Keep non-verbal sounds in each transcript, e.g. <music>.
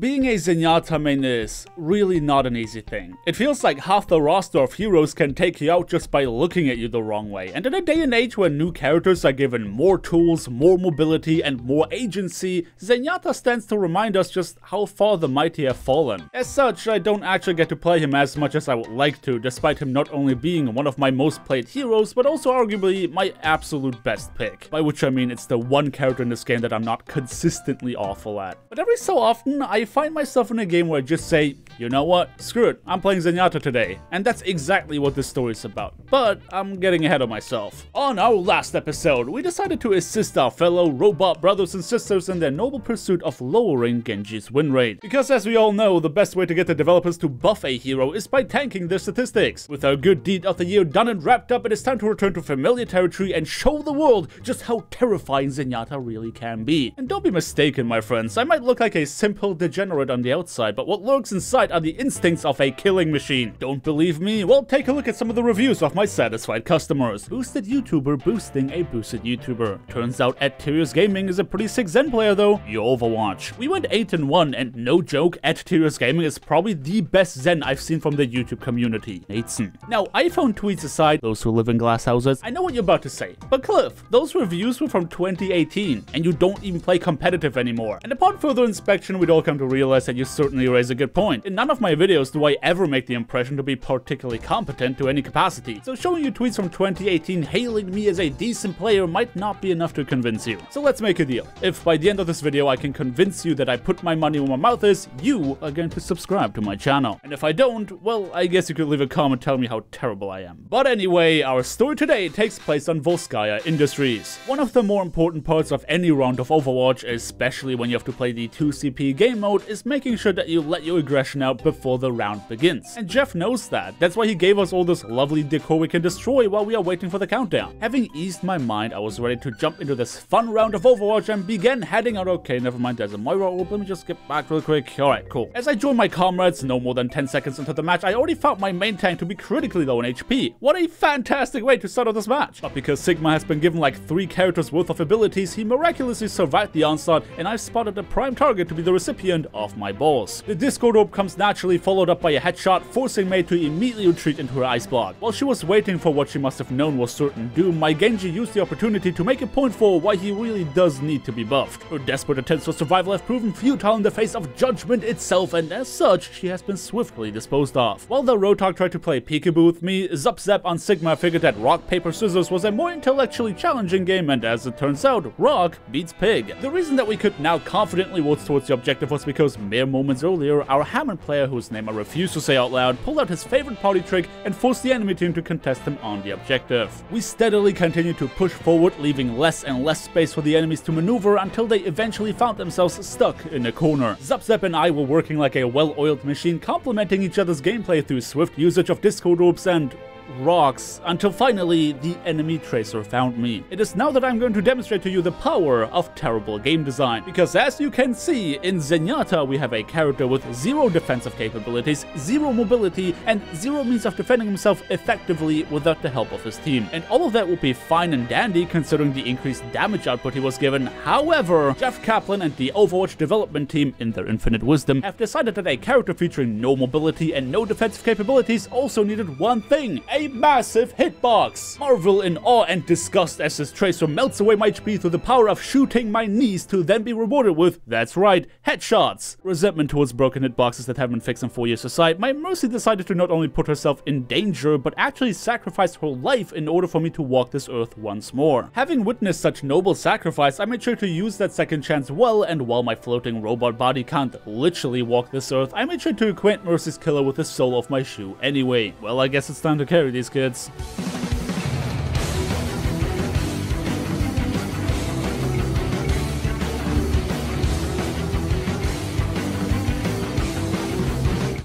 Being a Zenyatta main is really not an easy thing. It feels like half the roster of heroes can take you out just by looking at you the wrong way, and in a day and age where new characters are given more tools, more mobility, and more agency, Zenyatta stands to remind us just how far the mighty have fallen. As such, I don't actually get to play him as much as I would like to, despite him not only being one of my most played heroes, but also arguably my absolute best pick. By which I mean it's the one character in this game that I'm not consistently awful at. But every so often, I find myself in a game where I just say, you know what, screw it, I'm playing Zenyatta today. And that's exactly what this story is about. But I'm getting ahead of myself. On our last episode, we decided to assist our fellow robot brothers and sisters in their noble pursuit of lowering Genji's win rate. Because as we all know, the best way to get the developers to buff a hero is by tanking their statistics. With our good deed of the year done and wrapped up, it is time to return to familiar territory and show the world just how terrifying Zenyatta really can be. And don't be mistaken, my friends, I might look like a simple degenerate on the outside, but what lurks inside are the instincts of a killing machine. Don't believe me? Well, take a look at some of the reviews of my satisfied customers. Boosted YouTuber boosting a boosted YouTuber. Turns out Ed Terios Gaming is a pretty sick Zen player though. Your Overwatch. We went 8 and 1 and no joke, Ed Terios Gaming is probably the best Zen I've seen from the YouTube community. Nateson. Now, iPhone tweets aside, those who live in glass houses, I know what you're about to say. But Cliff, those reviews were from 2018 and you don't even play competitive anymore. And upon further inspection, we'd all come to realize that you certainly raise a good point. In none of my videos do I ever make the impression to be particularly competent to any capacity. So showing you tweets from 2018 hailing me as a decent player might not be enough to convince you. So let's make a deal. If by the end of this video I can convince you that I put my money where my mouth is, you are going to subscribe to my channel. And if I don't, well, I guess you could leave a comment telling me how terrible I am. But anyway, our story today takes place on Volskaya Industries. One of the more important parts of any round of Overwatch, especially when you have to play the 2CP game mode, is making sure that you let your aggression out before the round begins. And Jeff knows that. That's why he gave us all this lovely decor we can destroy while we are waiting for the countdown. Having eased my mind, I was ready to jump into this fun round of Overwatch and begin heading out. Okay, never mind, there's a Moira orb. Let me just get back real quick. Alright, cool. As I join my comrades, no more than 10 seconds into the match, I already found my main tank to be critically low in HP. What a fantastic way to start off this match. But because Sigma has been given like 3 characters worth of abilities, he miraculously survived the onslaught and I've spotted a prime target to be the recipient of my balls. The Discord orb comes naturally followed up by a headshot, forcing Mei to immediately retreat into her ice block. While she was waiting for what she must have known was certain doom, my Genji used the opportunity to make a point for why he really does need to be buffed. Her desperate attempts for survival have proven futile in the face of judgment itself, and as such, she has been swiftly disposed of. While the Roadhog tried to play peekaboo with me, Zup Zap on Sigma figured that Rock Paper Scissors was a more intellectually challenging game, and as it turns out, Rock beats Pig. The reason that we could now confidently walk towards the objective was because mere moments earlier, our Hammond player, whose name I refuse to say out loud, pulled out his favorite party trick and forced the enemy team to contest him on the objective. We steadily continued to push forward, leaving less and less space for the enemies to maneuver until they eventually found themselves stuck in a corner. Zupzep and I were working like a well-oiled machine, complementing each other's gameplay through swift usage of Discord orbs and rocks until finally the enemy tracer found me. It is now that I'm going to demonstrate to you the power of terrible game design, because as you can see, in Zenyatta we have a character with zero defensive capabilities, zero mobility, and zero means of defending himself effectively without the help of his team. And all of that would be fine and dandy considering the increased damage output he was given. However, Jeff Kaplan and the Overwatch development team, in their infinite wisdom, have decided that a character featuring no mobility and no defensive capabilities also needed one thing, a massive hitbox. Marvel in awe and disgust as this tracer melts away my HP through the power of shooting my knees to then be rewarded with, that's right, headshots. Resentment towards broken hitboxes that haven't been fixed in four years aside, my Mercy decided to not only put herself in danger, but actually sacrifice her life in order for me to walk this earth once more. Having witnessed such noble sacrifice, I made sure to use that second chance well, and while my floating robot body can't literally walk this earth, I made sure to acquaint Mercy's killer with the sole of my shoe anyway. Well, I guess it's time to carry these kids.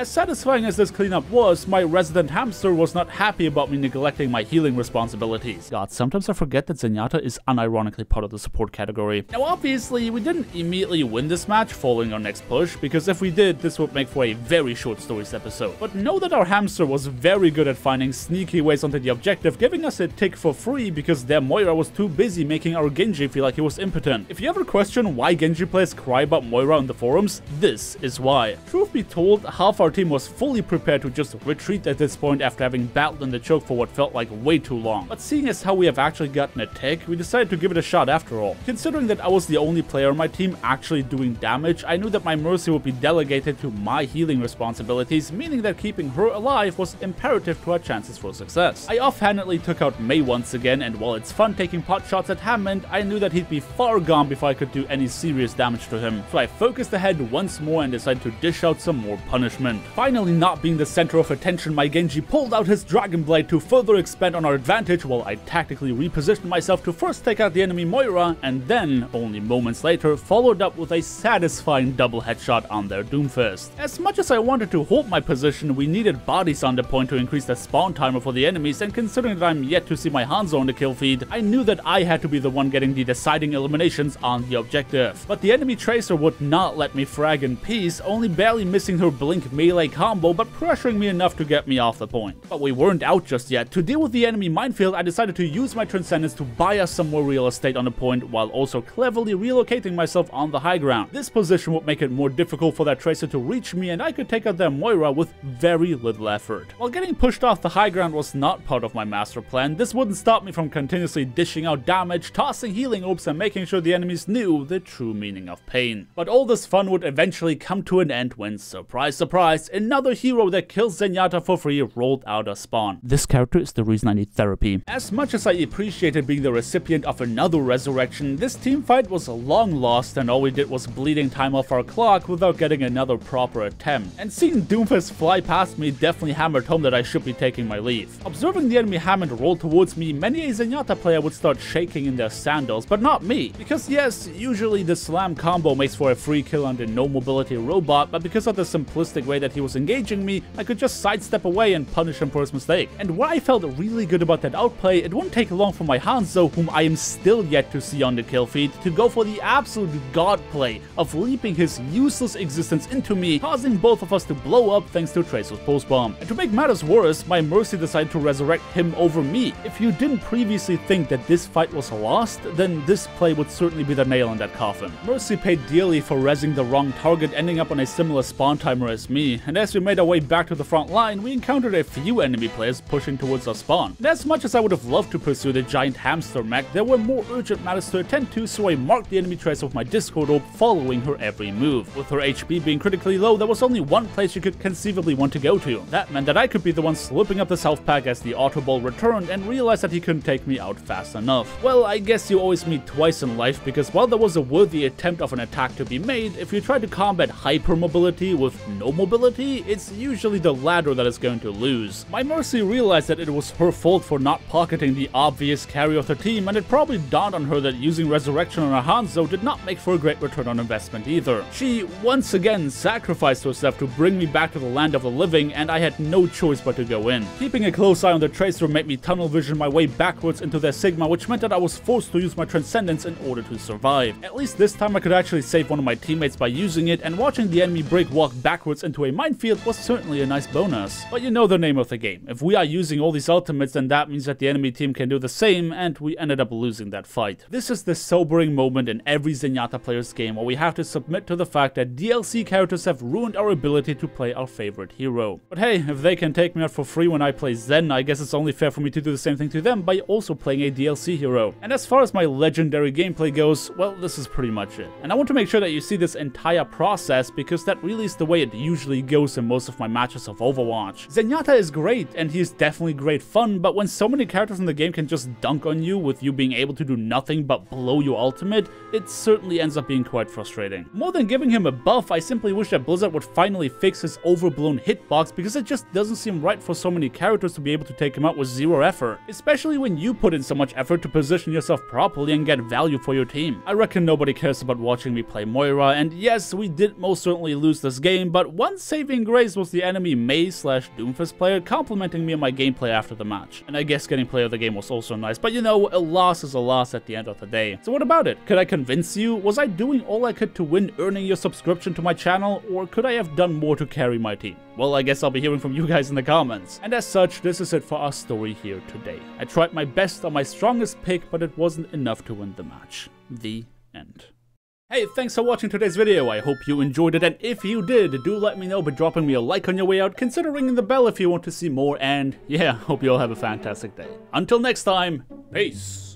As satisfying as this cleanup was, my resident hamster was not happy about me neglecting my healing responsibilities. God, sometimes I forget that Zenyatta is unironically part of the support category. Now obviously, we didn't immediately win this match following our next push, because if we did, this would make for a very short stories episode. But know that our hamster was very good at finding sneaky ways onto the objective, giving us a tick for free because their Moira was too busy making our Genji feel like he was impotent. If you ever question why Genji players cry about Moira on the forums, this is why. Truth be told, half our team was fully prepared to just retreat at this point after having battled in the choke for what felt like way too long. But seeing as how we have actually gotten a tick, we decided to give it a shot after all. Considering that I was the only player on my team actually doing damage, I knew that my Mercy would be delegated to my healing responsibilities, meaning that keeping her alive was imperative to our chances for success. I offhandedly took out Mei once again, and while it's fun taking pot shots at Hammond, I knew that he'd be far gone before I could do any serious damage to him, so I focused ahead once more and decided to dish out some more punishment. Finally not being the center of attention, my Genji pulled out his Dragon Blade to further expand on our advantage while I tactically repositioned myself to first take out the enemy Moira, and then, only moments later, followed up with a satisfying double headshot on their Doomfist. As much as I wanted to hold my position, we needed bodies on the point to increase the spawn timer for the enemies, and considering that I'm yet to see my Hanzo on the kill feed, I knew that I had to be the one getting the deciding eliminations on the objective. But the enemy Tracer would not let me frag in peace, only barely missing her blink melee combo, but pressuring me enough to get me off the point. But we weren't out just yet. To deal with the enemy minefield, I decided to use my Transcendence to buy us some more real estate on the point, while also cleverly relocating myself on the high ground. This position would make it more difficult for that Tracer to reach me, and I could take out their Moira with very little effort. While getting pushed off the high ground was not part of my master plan, this wouldn't stop me from continuously dishing out damage, tossing healing orbs, and making sure the enemies knew the true meaning of pain. But all this fun would eventually come to an end when, surprise surprise, another hero that kills Zenyatta for free rolled out of spawn. This character is the reason I need therapy. As much as I appreciated being the recipient of another resurrection, this team fight was a long lost and all we did was bleeding time off our clock without getting another proper attempt. And seeing Doomfist fly past me definitely hammered home that I should be taking my leave. Observing the enemy Hammond roll towards me, many a Zenyatta player would start shaking in their sandals, but not me. Because yes, usually the slam combo makes for a free kill on the no mobility robot, but because of the simplistic way that he was engaging me, I could just sidestep away and punish him for his mistake. And while I felt really good about that outplay, it wouldn't take long for my Hanzo, whom I am still yet to see on the kill feed, to go for the absolute god play of leaping his useless existence into me, causing both of us to blow up thanks to Tracer's pulse bomb. And to make matters worse, my Mercy decided to resurrect him over me. If you didn't previously think that this fight was lost, then this play would certainly be the nail in that coffin. Mercy paid dearly for resing the wrong target, ending up on a similar spawn timer as me, and as we made our way back to the front line, we encountered a few enemy players pushing towards our spawn. And as much as I would have loved to pursue the giant hamster mech, there were more urgent matters to attend to, so I marked the enemy tracer with my Discord orb, following her every move. With her HP being critically low, there was only one place she could conceivably want to go to. That meant that I could be the one slipping up the health pack as the Auto Ball returned and realized that he couldn't take me out fast enough. Well, I guess you always meet twice in life because while there was a worthy attempt of an attack to be made, if you try to combat hypermobility with no mobility, it's usually the latter that is going to lose. My Mercy realized that it was her fault for not pocketing the obvious carry of the team, and it probably dawned on her that using Resurrection on her Hanzo did not make for a great return on investment either. She once again sacrificed herself to bring me back to the land of the living, and I had no choice but to go in. Keeping a close eye on the Tracer made me tunnel vision my way backwards into their Sigma, which meant that I was forced to use my Transcendence in order to survive. At least this time I could actually save one of my teammates by using it, and watching the enemy break walk backwards into a minefield was certainly a nice bonus. But you know the name of the game. If we are using all these ultimates, then that means that the enemy team can do the same, and we ended up losing that fight. This is the sobering moment in every Zenyatta player's game where we have to submit to the fact that DLC characters have ruined our ability to play our favorite hero. But hey, if they can take me out for free when I play Zen, I guess it's only fair for me to do the same thing to them by also playing a DLC hero. And as far as my legendary gameplay goes, well, this is pretty much it. And I want to make sure that you see this entire process because that really is the way it usually goes in most of my matches of Overwatch. Zenyatta is great, and he's definitely great fun, but when so many characters in the game can just dunk on you with you being able to do nothing but blow your ultimate, it certainly ends up being quite frustrating. More than giving him a buff, I simply wish that Blizzard would finally fix his overblown hitbox because it just doesn't seem right for so many characters to be able to take him out with zero effort, especially when you put in so much effort to position yourself properly and get value for your team. I reckon nobody cares about watching me play Moira, and yes, we did most certainly lose this game, but once saving grace was the enemy Mei slash Doomfist player complimenting me on my gameplay after the match. And I guess getting player of the game was also nice, but you know, a loss is a loss at the end of the day. So what about it? Could I convince you? Was I doing all I could to win earning your subscription to my channel, or could I have done more to carry my team? Well, I guess I'll be hearing from you guys in the comments. And as such, this is it for our story here today. I tried my best on my strongest pick, but it wasn't enough to win the match. The end. Hey, thanks for watching today's video, I hope you enjoyed it, and if you did, do let me know by dropping me a like on your way out, consider ringing the bell if you want to see more, and yeah, <laughs> hope you all have a fantastic day. Until next time, peace!